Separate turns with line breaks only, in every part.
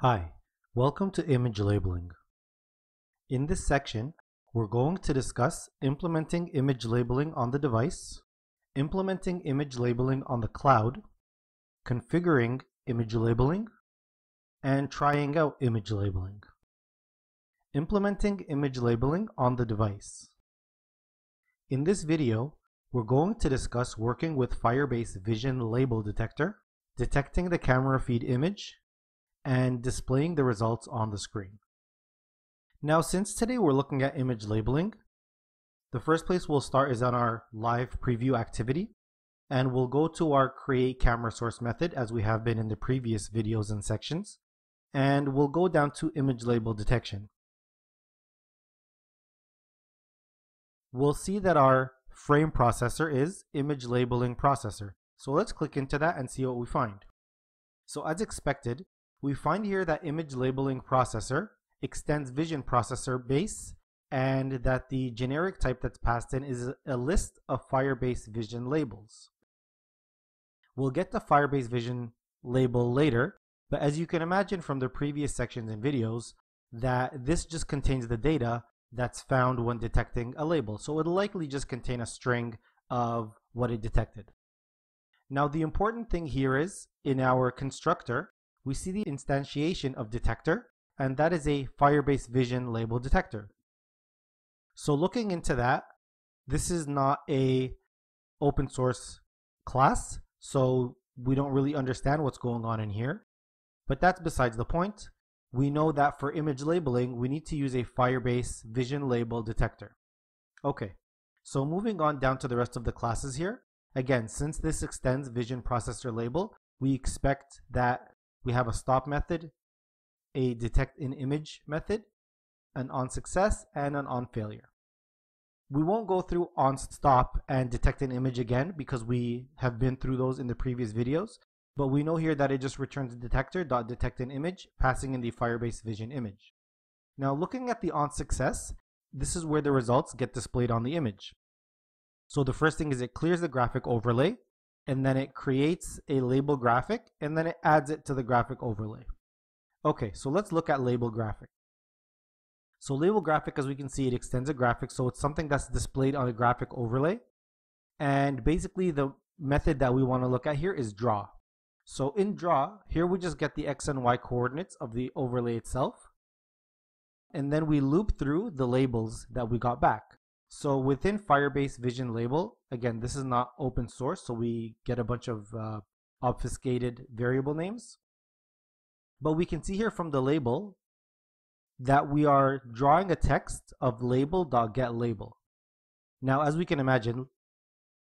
Hi, welcome to image labeling. In this section, we're going to discuss implementing image labeling on the device, implementing image labeling on the cloud, configuring image labeling, and trying out image labeling. Implementing image labeling on the device. In this video, we're going to discuss working with Firebase Vision Label Detector, detecting the camera feed image, and displaying the results on the screen. Now, since today we're looking at image labeling, the first place we'll start is on our live preview activity, and we'll go to our create camera source method as we have been in the previous videos and sections, and we'll go down to image label detection. We'll see that our frame processor is image labeling processor. So let's click into that and see what we find. So as expected, we find here that image labeling processor extends vision processor base and that the generic type that's passed in is a list of Firebase vision labels. We'll get the Firebase vision label later, but as you can imagine from the previous sections and videos, that this just contains the data that's found when detecting a label. So it'll likely just contain a string of what it detected. Now the important thing here is in our constructor, we see the instantiation of detector, and that is a Firebase Vision label detector. So looking into that, this is not a open source class, so we don't really understand what's going on in here. But that's besides the point we know that for image labeling, we need to use a Firebase Vision Label Detector. Okay, so moving on down to the rest of the classes here. Again, since this extends Vision Processor Label, we expect that we have a stop method, a detect in image method, an on success, and an on failure. We won't go through on stop and detect in image again because we have been through those in the previous videos. But we know here that it just returns detector dot detect in image, passing in the Firebase Vision image. Now looking at the on success, this is where the results get displayed on the image. So the first thing is it clears the graphic overlay, and then it creates a label graphic, and then it adds it to the graphic overlay. Okay, so let's look at label graphic. So label graphic, as we can see, it extends a graphic, so it's something that's displayed on a graphic overlay. And basically the method that we want to look at here is draw. So in draw, here we just get the x and y coordinates of the overlay itself. And then we loop through the labels that we got back. So within Firebase Vision Label, again, this is not open source, so we get a bunch of uh, obfuscated variable names. But we can see here from the label that we are drawing a text of label.getLabel. Now, as we can imagine,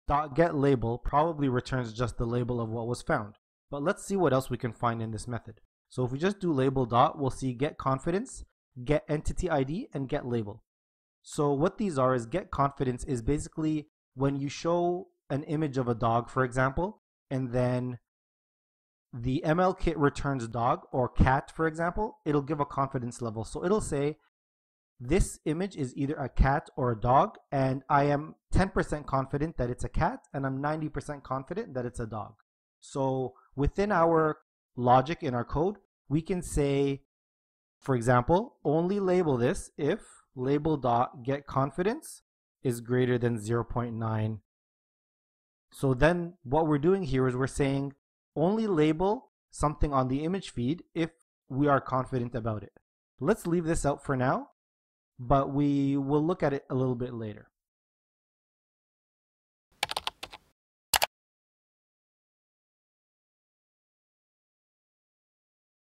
.getLabel probably returns just the label of what was found. But let's see what else we can find in this method. So if we just do label dot, we'll see get confidence, get entity ID, and get label. So what these are is get confidence is basically when you show an image of a dog, for example, and then the ML kit returns dog or cat, for example, it'll give a confidence level. So it'll say this image is either a cat or a dog, and I am 10% confident that it's a cat, and I'm 90% confident that it's a dog. So within our logic in our code, we can say, for example, only label this if label dot get confidence is greater than 0.9. So then what we're doing here is we're saying only label something on the image feed if we are confident about it. Let's leave this out for now, but we will look at it a little bit later.